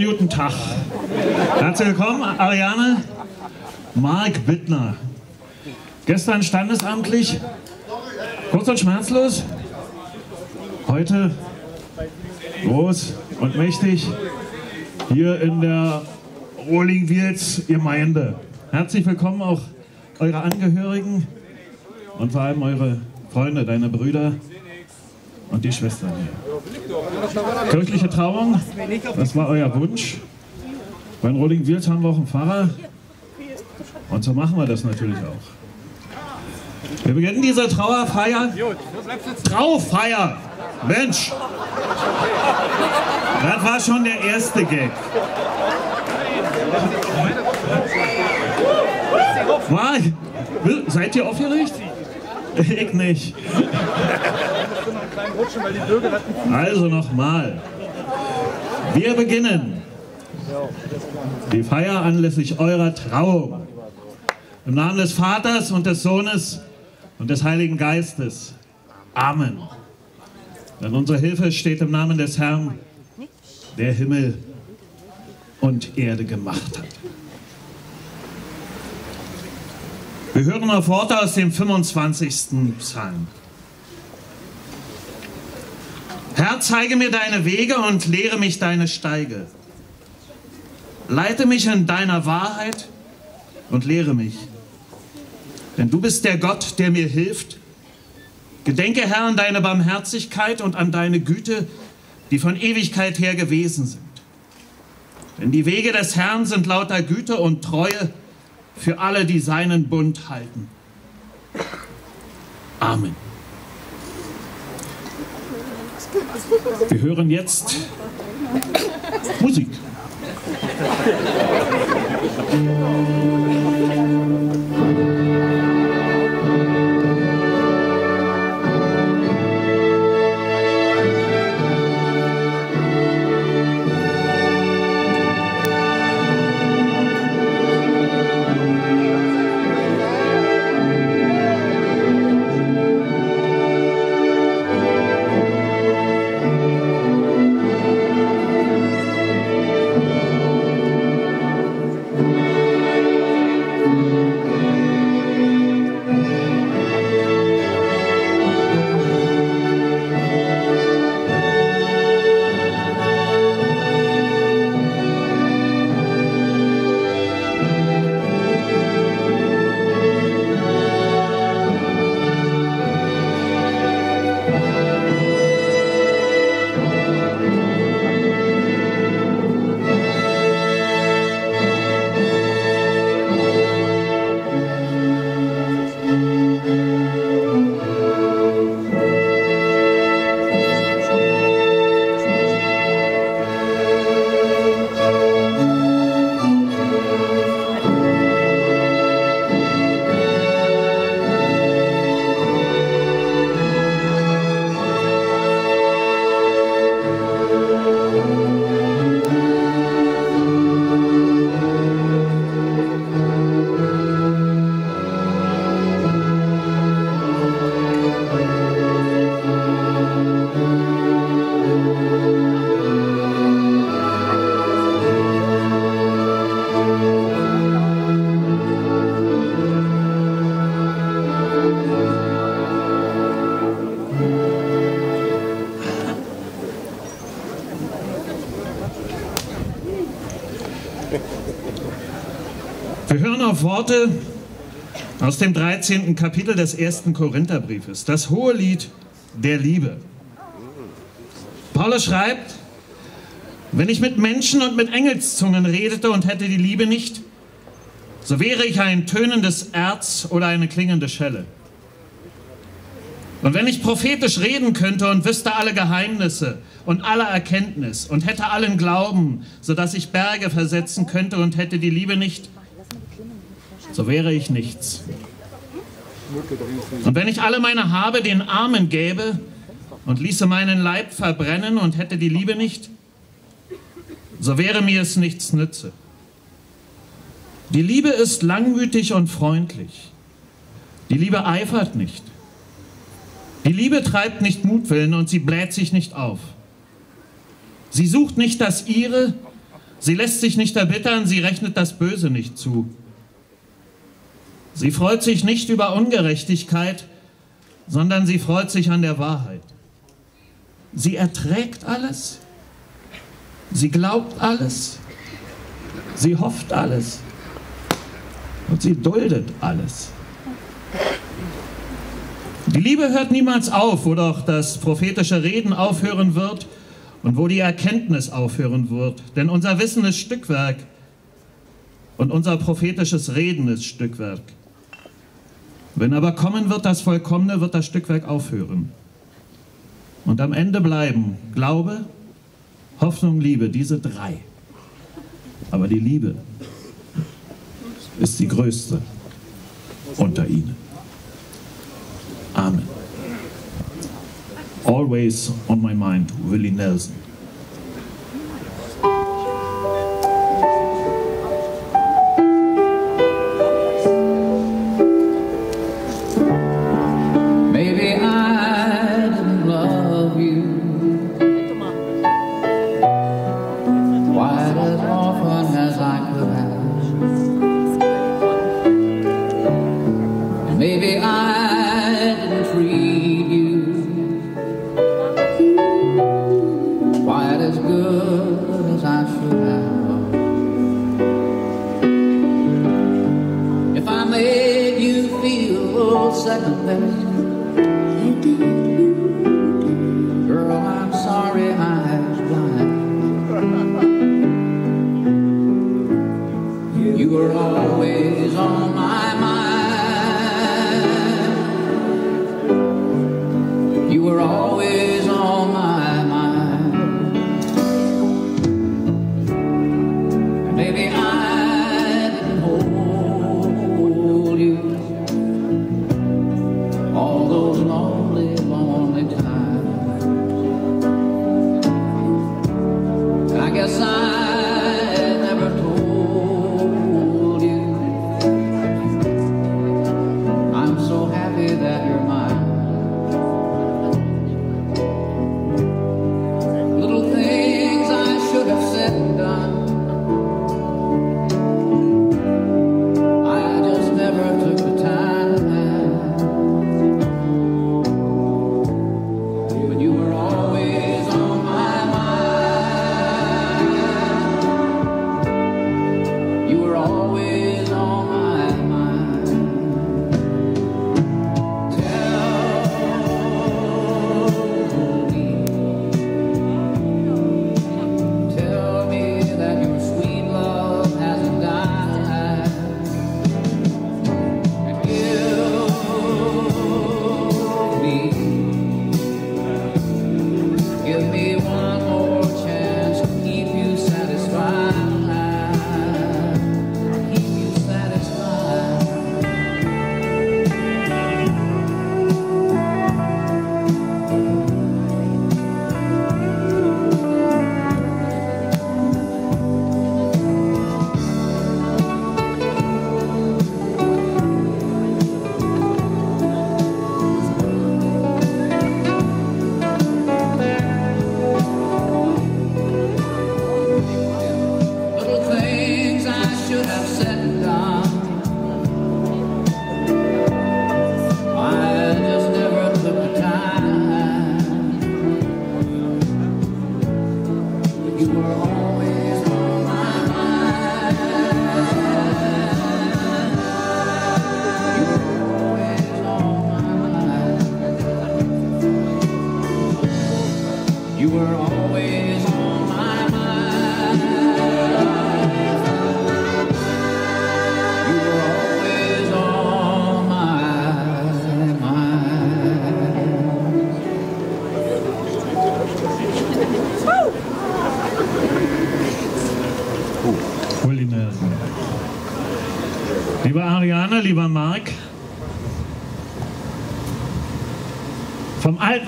Wunderschönen guten Tag. Herzlich willkommen, Ariane, Mark Wittner. Gestern standesamtlich, kurz und schmerzlos. Heute groß und mächtig hier in der Rohlingwils Gemeinde. Herzlich willkommen auch eure Angehörigen und vor allem eure Freunde, deine Brüder und die Schwestern hier. Kirchliche Trauung, das war euer Wunsch. Bei den Rolling Wheels haben wir auch einen Pfarrer. Und so machen wir das natürlich auch. Wir beginnen diese Trauerfeier. Trauerfeier! Mensch! Das war schon der erste Gag. Mark, seid ihr aufgeregt? Ich nicht. Also nochmal. Wir beginnen die Feier anlässlich eurer Trauung. Im Namen des Vaters und des Sohnes und des Heiligen Geistes. Amen. Denn unsere Hilfe steht im Namen des Herrn, der Himmel und Erde gemacht hat. Wir hören noch Worte aus dem 25. Psalm. Herr, zeige mir deine Wege und lehre mich deine Steige. Leite mich in deiner Wahrheit und lehre mich. Denn du bist der Gott, der mir hilft. Gedenke, Herr, an deine Barmherzigkeit und an deine Güte, die von Ewigkeit her gewesen sind. Denn die Wege des Herrn sind lauter Güte und Treue für alle, die seinen Bund halten. Amen. Wir hören jetzt Musik. Worte aus dem 13. Kapitel des ersten Korintherbriefes, das hohe Lied der Liebe. Paulus schreibt, wenn ich mit Menschen und mit Engelszungen redete und hätte die Liebe nicht, so wäre ich ein tönendes Erz oder eine klingende Schelle. Und wenn ich prophetisch reden könnte und wüsste alle Geheimnisse und alle Erkenntnis und hätte allen Glauben, sodass ich Berge versetzen könnte und hätte die Liebe nicht, so wäre ich nichts. Und wenn ich alle meine Habe den Armen gäbe und ließe meinen Leib verbrennen und hätte die Liebe nicht, so wäre mir es nichts nütze. Die Liebe ist langmütig und freundlich. Die Liebe eifert nicht. Die Liebe treibt nicht Mutwillen und sie bläht sich nicht auf. Sie sucht nicht das Ihre, sie lässt sich nicht erbittern, sie rechnet das Böse nicht zu. Sie freut sich nicht über Ungerechtigkeit, sondern sie freut sich an der Wahrheit. Sie erträgt alles, sie glaubt alles, sie hofft alles und sie duldet alles. Die Liebe hört niemals auf, wo doch das prophetische Reden aufhören wird und wo die Erkenntnis aufhören wird. Denn unser Wissen ist Stückwerk und unser prophetisches Reden ist Stückwerk. Wenn aber kommen wird das Vollkommene, wird das Stückwerk aufhören. Und am Ende bleiben Glaube, Hoffnung, Liebe, diese drei. Aber die Liebe ist die größte unter ihnen. Amen. Always on my mind, Willie Nelson.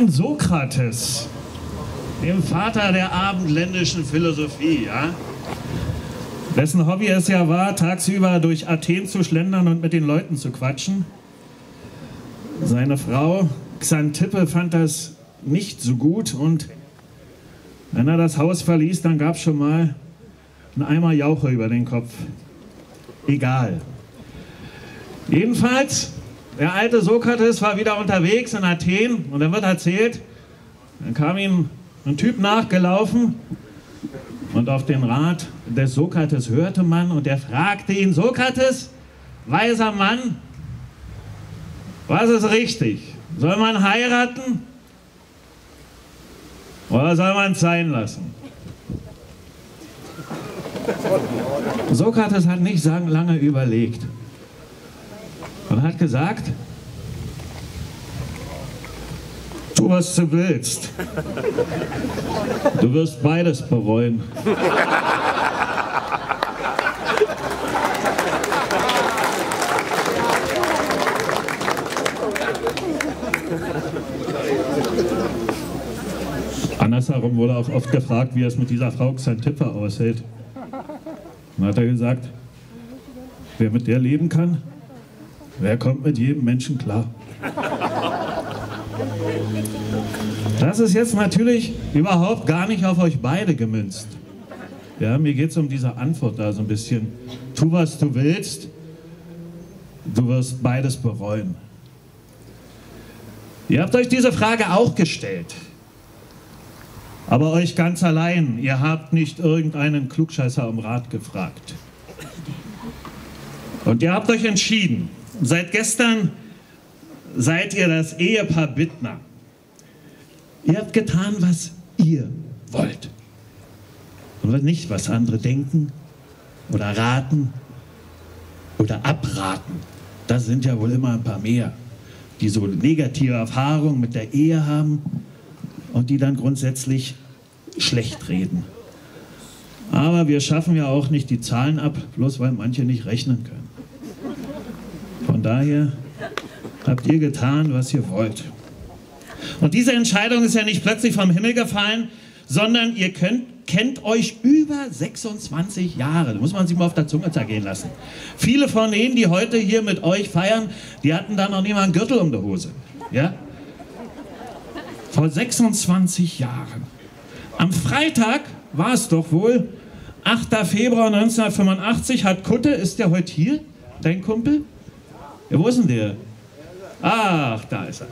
Alten Sokrates, dem Vater der abendländischen Philosophie, ja, dessen Hobby es ja war, tagsüber durch Athen zu schlendern und mit den Leuten zu quatschen. Seine Frau Xantippe fand das nicht so gut und wenn er das Haus verließ, dann gab es schon mal einen Eimer Jauche über den Kopf. Egal. Jedenfalls, der alte Sokrates war wieder unterwegs in Athen und dann wird erzählt, dann kam ihm ein Typ nachgelaufen und auf den Rat des Sokrates hörte man und er fragte ihn, Sokrates, weiser Mann, was ist richtig? Soll man heiraten oder soll man es sein lassen? Sokrates hat nicht lange überlegt und hat gesagt, tu was du willst. Du wirst beides bereuen. Andersherum wurde auch oft gefragt, wie es mit dieser Frau Xantippe aushält. Dann hat er gesagt, wer mit der leben kann, wer kommt mit jedem Menschen klar. Das ist jetzt natürlich überhaupt gar nicht auf euch beide gemünzt. Ja, mir geht es um diese Antwort da so ein bisschen. Tu, was du willst, du wirst beides bereuen. Ihr habt euch diese Frage auch gestellt. Aber euch ganz allein. Ihr habt nicht irgendeinen Klugscheißer um Rat gefragt. Und ihr habt euch entschieden. Seit gestern seid ihr das Ehepaar Bittner. Ihr habt getan, was ihr wollt. Und nicht, was andere denken oder raten oder abraten. Das sind ja wohl immer ein paar mehr, die so negative Erfahrungen mit der Ehe haben und die dann grundsätzlich schlecht reden. Aber wir schaffen ja auch nicht die Zahlen ab, bloß weil manche nicht rechnen können. Von daher habt ihr getan, was ihr wollt. Und diese Entscheidung ist ja nicht plötzlich vom Himmel gefallen, sondern ihr könnt, kennt euch über 26 Jahre. Da muss man sich mal auf der Zunge zergehen lassen. Viele von denen, die heute hier mit euch feiern, die hatten da noch nie mal einen Gürtel um der Hose. Ja? Vor 26 Jahren. Am Freitag war es doch wohl, 8. Februar 1985, hat Kutte, ist der heute hier, dein Kumpel? Ja, wo ist denn der? Ach, da ist er.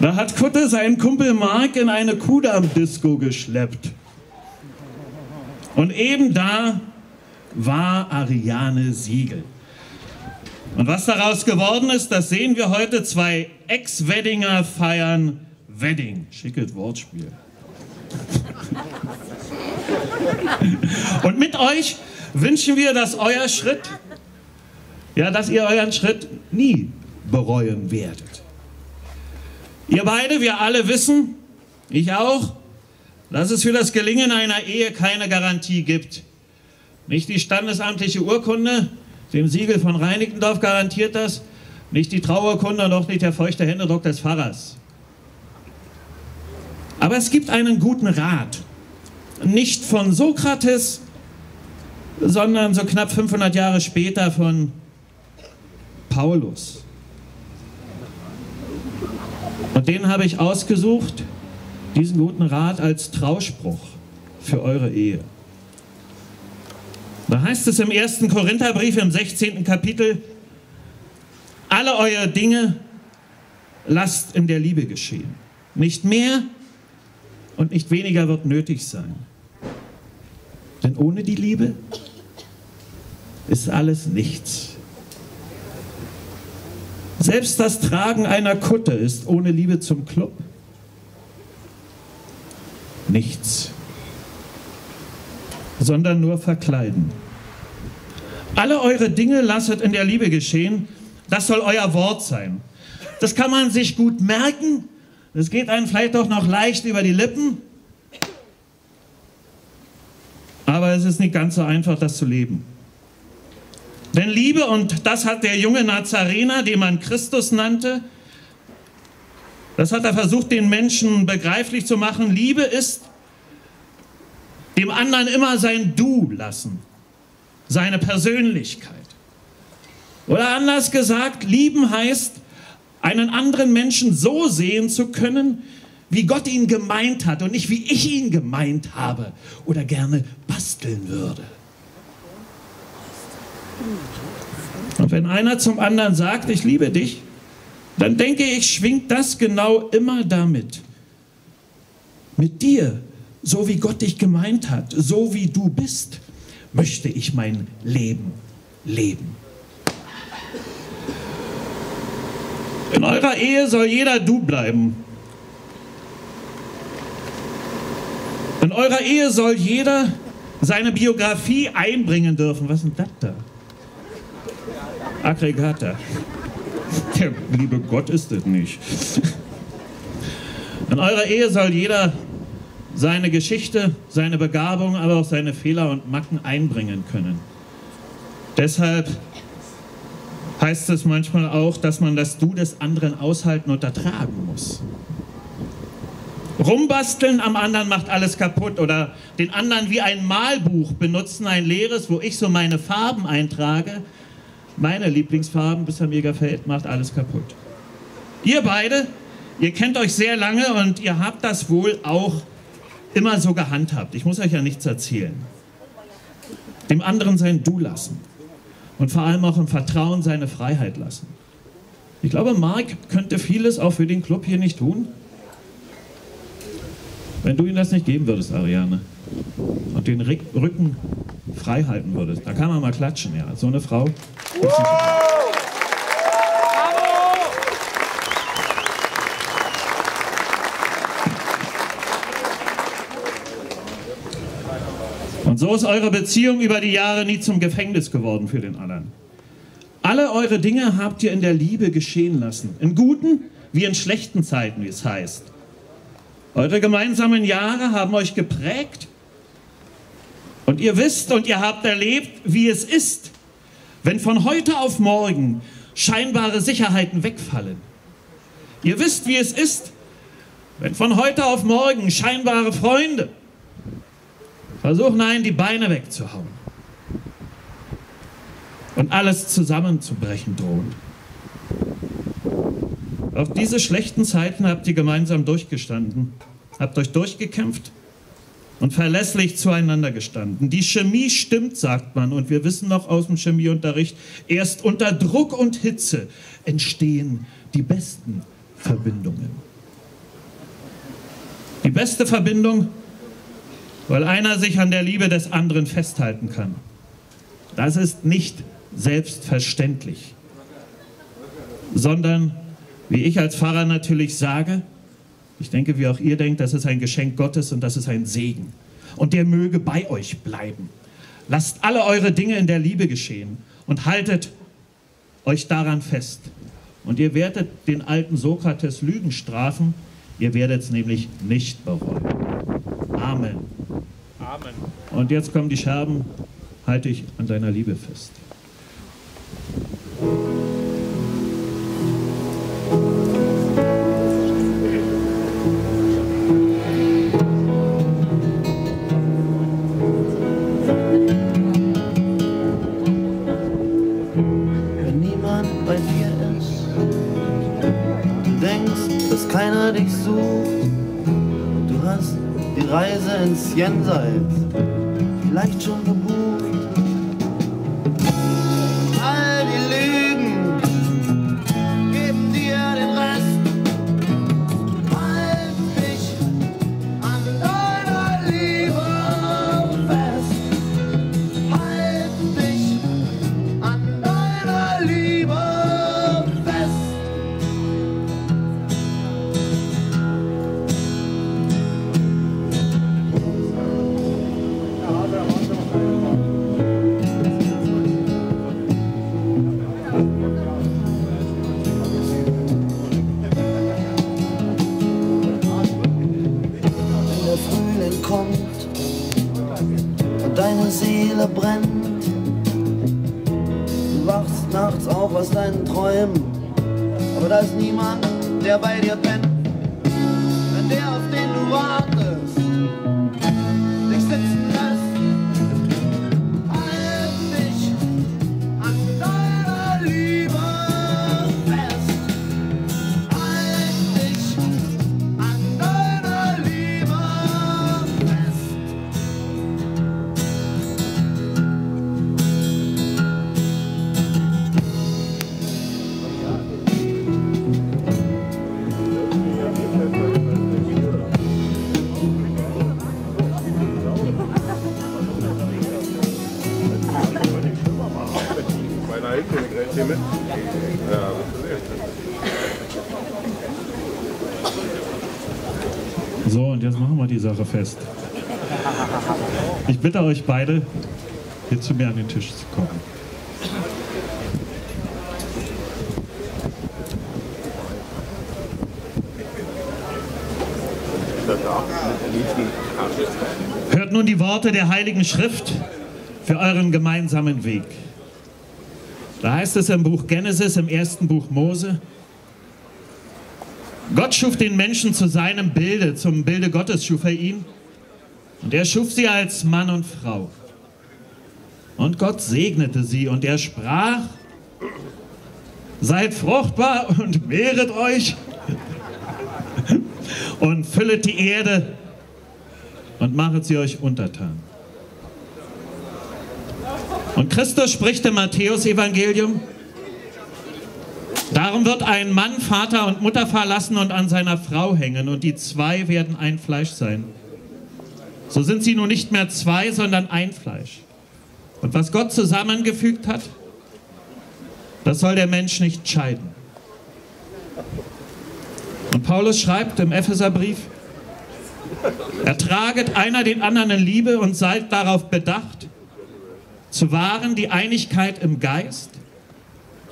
Da hat Kutte seinen Kumpel Mark in eine Kudam-Disco geschleppt. Und eben da war Ariane Siegel. Und was daraus geworden ist, das sehen wir heute. Zwei Ex-Weddinger feiern Wedding. Schickes Wortspiel. Und mit euch wünschen wir, dass euer Schritt, ja, dass ihr euren Schritt nie bereuen werdet. Ihr beide, wir alle wissen, ich auch, dass es für das Gelingen einer Ehe keine Garantie gibt. Nicht die standesamtliche Urkunde, dem Siegel von Reinickendorf garantiert das, nicht die Trauerkunde und auch nicht der feuchte Händedruck des Pfarrers. Aber es gibt einen guten Rat. Nicht von Sokrates, sondern so knapp 500 Jahre später von Paulus. Und den habe ich ausgesucht, diesen guten Rat als Trauspruch für eure Ehe. Da heißt es im ersten Korintherbrief im 16. Kapitel, alle eure Dinge lasst in der Liebe geschehen. Nicht mehr und nicht weniger wird nötig sein. Denn ohne die Liebe ist alles nichts. Selbst das Tragen einer Kutte ist ohne Liebe zum Club. nichts, sondern nur verkleiden. Alle eure Dinge lasset in der Liebe geschehen, das soll euer Wort sein. Das kann man sich gut merken, das geht einem vielleicht auch noch leicht über die Lippen, aber es ist nicht ganz so einfach, das zu leben. Denn Liebe, und das hat der junge Nazarener, den man Christus nannte, das hat er versucht, den Menschen begreiflich zu machen. Liebe ist dem anderen immer sein Du lassen, seine Persönlichkeit. Oder anders gesagt, lieben heißt, einen anderen Menschen so sehen zu können, wie Gott ihn gemeint hat und nicht wie ich ihn gemeint habe oder gerne basteln würde. Und wenn einer zum anderen sagt, ich liebe dich, dann denke ich, schwingt das genau immer damit. Mit dir, so wie Gott dich gemeint hat, so wie du bist, möchte ich mein Leben leben. In eurer Ehe soll jeder du bleiben. In eurer Ehe soll jeder seine Biografie einbringen dürfen. Was ist denn das da? Aggregata. Der liebe Gott ist es nicht. In eurer Ehe soll jeder seine Geschichte, seine Begabung, aber auch seine Fehler und Macken einbringen können. Deshalb heißt es manchmal auch, dass man das Du des anderen aushalten und ertragen muss. Rumbasteln am anderen macht alles kaputt oder den anderen wie ein Malbuch benutzen, ein leeres, wo ich so meine Farben eintrage. Meine Lieblingsfarben, bis er mir gefällt, macht alles kaputt. Ihr beide, ihr kennt euch sehr lange und ihr habt das wohl auch immer so gehandhabt. Ich muss euch ja nichts erzählen. Dem anderen sein Du lassen und vor allem auch im Vertrauen seine Freiheit lassen. Ich glaube, Mark könnte vieles auch für den Club hier nicht tun, wenn du ihm das nicht geben würdest, Ariane, und den Rücken frei halten würdest. Da kann man mal klatschen, ja. So eine Frau. Und so ist eure Beziehung über die Jahre nie zum Gefängnis geworden für den anderen. Alle eure Dinge habt ihr in der Liebe geschehen lassen. In guten wie in schlechten Zeiten, wie es heißt. Eure gemeinsamen Jahre haben euch geprägt. Und ihr wisst und ihr habt erlebt, wie es ist, wenn von heute auf morgen scheinbare Sicherheiten wegfallen. Ihr wisst, wie es ist, wenn von heute auf morgen scheinbare Freunde Versuch nein, die Beine wegzuhauen. Und alles zusammenzubrechen droht. Auf diese schlechten Zeiten habt ihr gemeinsam durchgestanden, habt euch durchgekämpft und verlässlich zueinander gestanden. Die Chemie stimmt, sagt man, und wir wissen noch aus dem Chemieunterricht, erst unter Druck und Hitze entstehen die besten Verbindungen. Die beste Verbindung weil einer sich an der Liebe des anderen festhalten kann. Das ist nicht selbstverständlich, sondern, wie ich als Pfarrer natürlich sage, ich denke, wie auch ihr denkt, das ist ein Geschenk Gottes und das ist ein Segen. Und der möge bei euch bleiben. Lasst alle eure Dinge in der Liebe geschehen und haltet euch daran fest. Und ihr werdet den alten Sokrates Lügen strafen, ihr werdet es nämlich nicht bereuen. Amen. Amen. Und jetzt kommen die Scherben, halte ich an deiner Liebe fest. Sache fest. Ich bitte euch beide, hier zu mir an den Tisch zu kommen. Hört nun die Worte der Heiligen Schrift für euren gemeinsamen Weg. Da heißt es im Buch Genesis, im ersten Buch Mose, Gott schuf den Menschen zu seinem Bilde, zum Bilde Gottes schuf er ihn. Und er schuf sie als Mann und Frau. Und Gott segnete sie und er sprach, seid fruchtbar und mehret euch und füllet die Erde und machet sie euch untertan. Und Christus spricht im Matthäusevangelium, Darum wird ein Mann Vater und Mutter verlassen und an seiner Frau hängen, und die zwei werden ein Fleisch sein. So sind sie nun nicht mehr zwei, sondern ein Fleisch. Und was Gott zusammengefügt hat, das soll der Mensch nicht scheiden. Und Paulus schreibt im Epheserbrief, ertraget einer den anderen in Liebe und seid darauf bedacht, zu wahren die Einigkeit im Geist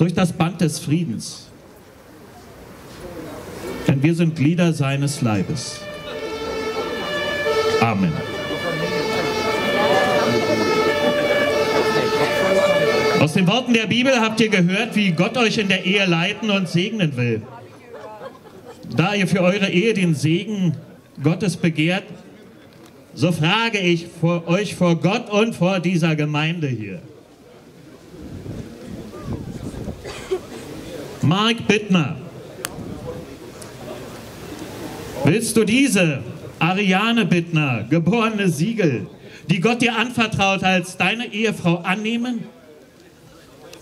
durch das Band des Friedens. Denn wir sind Glieder seines Leibes. Amen. Aus den Worten der Bibel habt ihr gehört, wie Gott euch in der Ehe leiten und segnen will. Da ihr für eure Ehe den Segen Gottes begehrt, so frage ich vor euch vor Gott und vor dieser Gemeinde hier. Mark Bittner, willst du diese Ariane Bittner, geborene Siegel, die Gott dir anvertraut, als deine Ehefrau annehmen?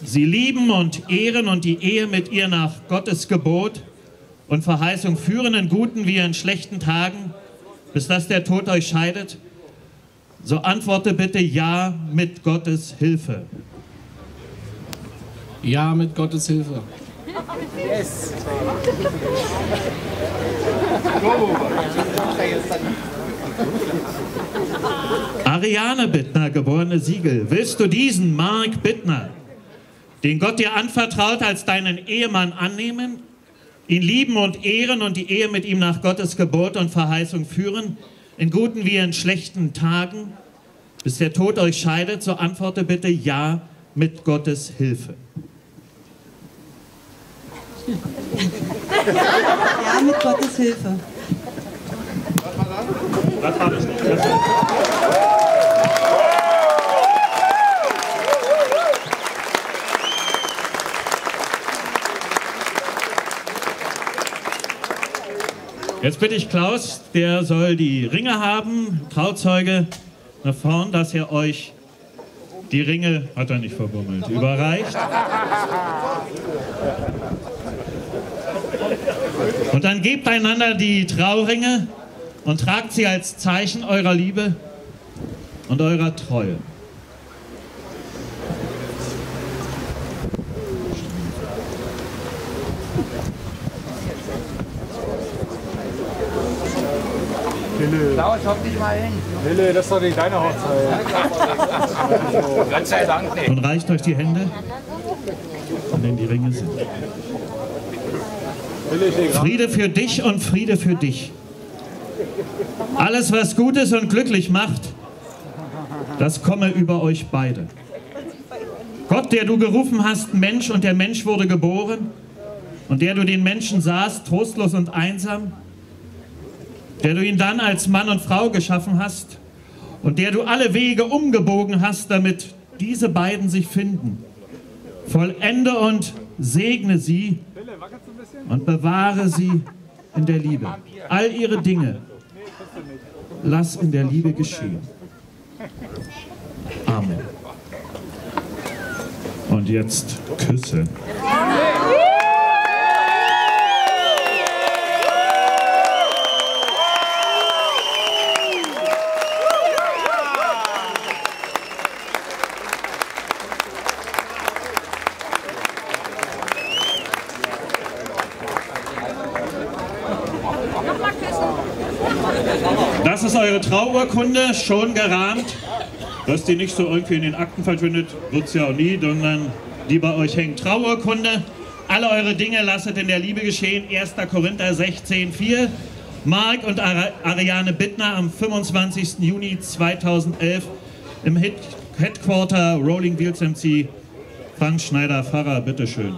Sie lieben und ehren und die Ehe mit ihr nach Gottes Gebot und Verheißung führen in guten wie in schlechten Tagen, bis dass der Tod euch scheidet? So antworte bitte ja mit Gottes Hilfe. Ja, mit Gottes Hilfe. Ariane Bittner, geborene Siegel, willst du diesen Mark Bittner, den Gott dir anvertraut, als deinen Ehemann annehmen, ihn lieben und ehren und die Ehe mit ihm nach Gottes Gebot und Verheißung führen, in guten wie in schlechten Tagen, bis der Tod euch scheidet, so antworte bitte ja mit Gottes Hilfe. Ja, mit Gottes Hilfe. Das war das nicht. Das war Jetzt bitte ich Klaus, der soll die Ringe haben, Trauzeuge, nach vorn, dass er euch die Ringe, hat er nicht verbummelt, überreicht. Und dann gebt einander die Trauringe und tragt sie als Zeichen eurer Liebe und eurer Treue. Klaus, hock dich mal hin. Wille, das ist doch nicht deine Hochzeit. Gott sei Dank nicht. Und reicht euch die Hände, an denen die Ringe sind. Friede für dich und Friede für dich. Alles, was gut ist und glücklich macht, das komme über euch beide. Gott, der du gerufen hast, Mensch, und der Mensch wurde geboren, und der du den Menschen sahst, trostlos und einsam, der du ihn dann als Mann und Frau geschaffen hast, und der du alle Wege umgebogen hast, damit diese beiden sich finden. Vollende und segne sie und bewahre sie in der Liebe. All ihre Dinge lass in der Liebe geschehen. Amen. Und jetzt Küsse. Das Trauurkunde, schon gerahmt. Dass die nicht so irgendwie in den Akten verschwindet, wird es ja auch nie, sondern die bei euch hängt. Trauurkunde, alle eure Dinge lasset in der Liebe geschehen. 1. Korinther 16, 4. Mark und Ari- Ariane Bittner am 25. Juni 2011 im Hit Headquarter Rolling Wheels MC Frank Schneider Pfarrer, bitteschön.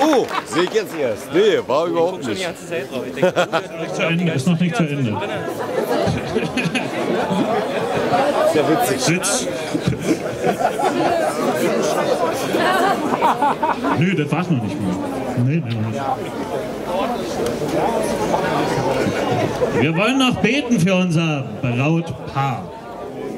Oh, sehe ich jetzt erst. Nee, war überhaupt nicht. Nicht zu Ende, ist noch nicht zu Ende. Sehr witzig. Sitz. Nö, das war's noch nicht mal. Nee, nee, noch nicht. Wir wollen noch beten für unser Brautpaar.